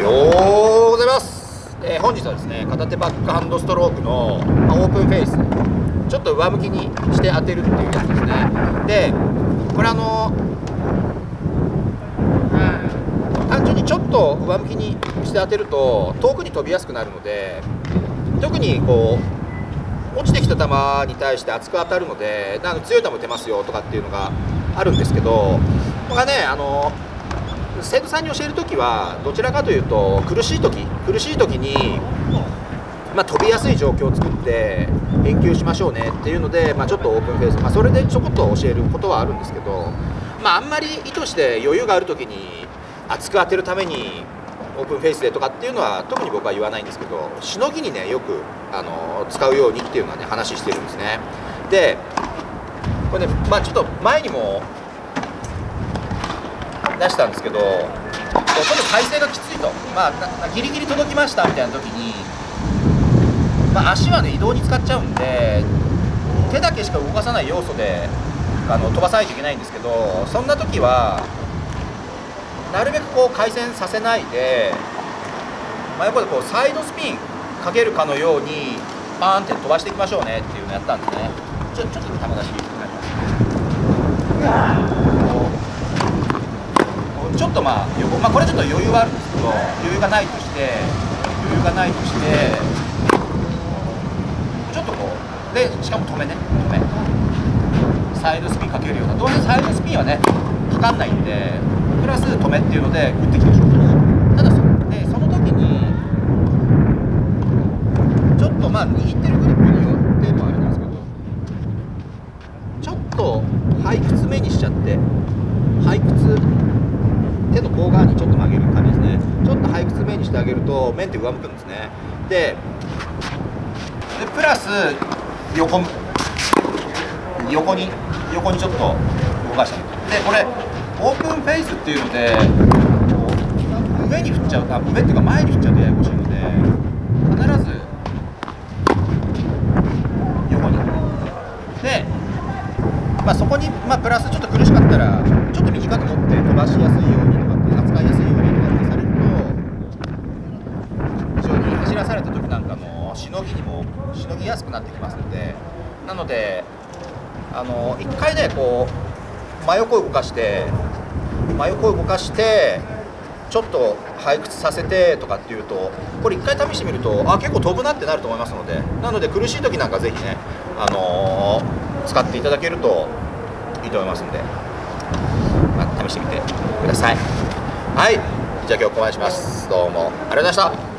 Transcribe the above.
ようございます、えー、本日はですね片手バックハンドストロークの、ま、オープンフェイスちょっと上向きにして当てるっていうやつですね。でこれあの単純にちょっと上向きにして当てると遠くに飛びやすくなるので特にこう落ちてきた球に対して厚く当たるのでなんか強い球打てますよとかっていうのがあるんですけどこれはねあの生徒さんに教える時はどちらかというと苦しい時苦しい時に、まあ、飛びやすい状況を作って研究しましょうねっていうので、まあ、ちょっとオープンフェイス、まあ、それでちょこっと教えることはあるんですけど、まあ、あんまり意図して余裕がある時に厚く当てるためにオープンフェイスでとかっていうのは特に僕は言わないんですけどしのぎにねよくあの使うようにっていうのはね話してるんですね。でこれねまあちょっと前にも出したんですけどちょっと体勢がきついと、まあ、ギリギリ届きましたみたいな時に、まあ、足はね移動に使っちゃうんで手だけしか動かさない要素であの飛ばさないといけないんですけどそんな時はなるべくこう回旋させないで真横でこうサイドスピンかけるかのようにバーンって飛ばしていきましょうねっていうのをやったんですね。ちょちょっと球出しになりますちょっとまあ横、まあ、これちょっと余裕はあるんですけど余裕がないとして余裕がないとしてちょっとこうでしかも止めね。止め。サイドスピンかけるような。どうせサイドスピンはねかかんないんでプラス止めっていうので打ってきましょうただそでその時にちょっとまあ握ってるグリップによってもあれなんですけどちょっと背屈目にしちゃって背屈手の甲側にちょっと曲げる感じですね。ちょっと背屈面にしてあげると面って上向くんですね。ででプラス横横に横にちょっと動かしてでこれオープンフェイスっていうので上に振っちゃうあ上っていうか前に振っちゃうとややこしいので必ず横に。で、まあ、そこに、まあ、プラスちょっと苦しかったらちょっと短く持って飛ばしやすいように扱いやすいようにとかってされると非常に走らされた時なんかのしのしのぎやすくなってきますのでなのであの1回ねこう真横動かして真横動かしてちょっと背屈させてとかっていうとこれ1回試してみるとあ結構飛ぶなってなると思いますのでなので苦しい時なんかぜひね、あのー、使っていただけるといいと思いますんで、まあ、試してみてください。はい。じゃあ今日お願いします。どうもありがとうございました。